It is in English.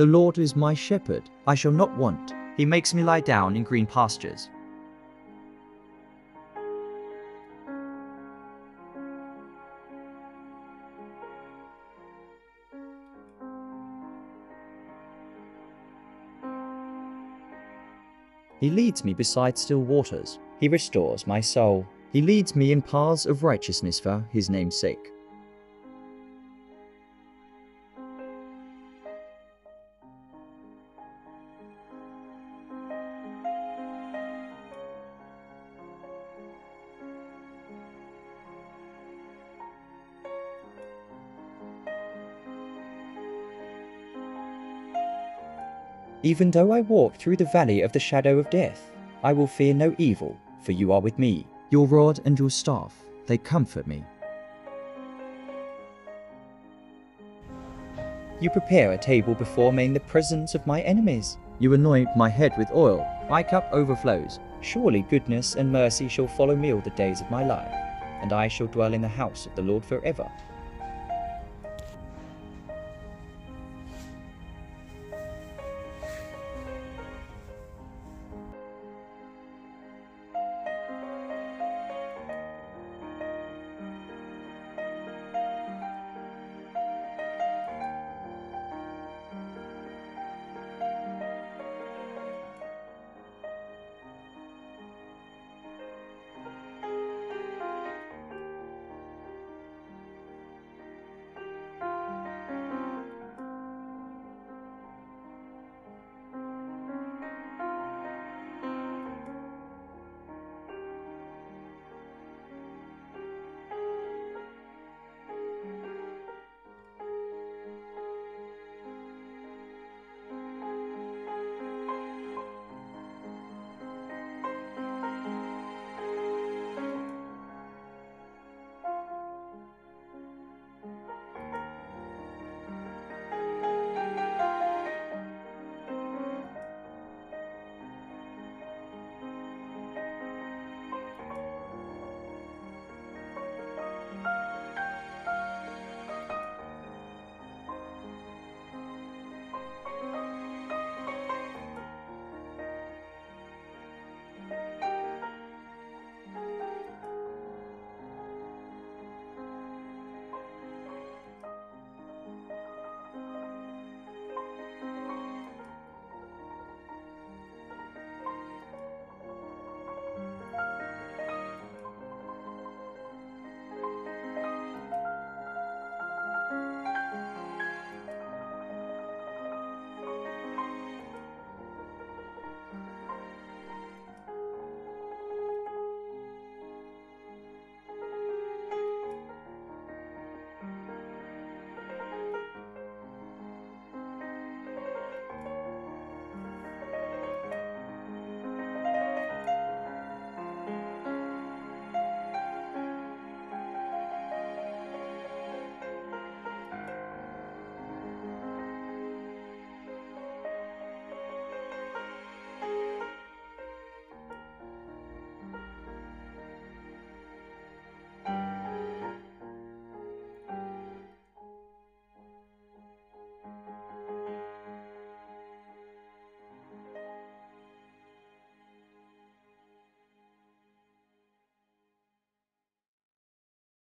The Lord is my shepherd, I shall not want. He makes me lie down in green pastures. He leads me beside still waters. He restores my soul. He leads me in paths of righteousness for his name's sake. Even though I walk through the valley of the shadow of death, I will fear no evil, for you are with me. Your rod and your staff, they comfort me. You prepare a table before me in the presence of my enemies. You anoint my head with oil, my cup overflows. Surely goodness and mercy shall follow me all the days of my life, and I shall dwell in the house of the Lord forever.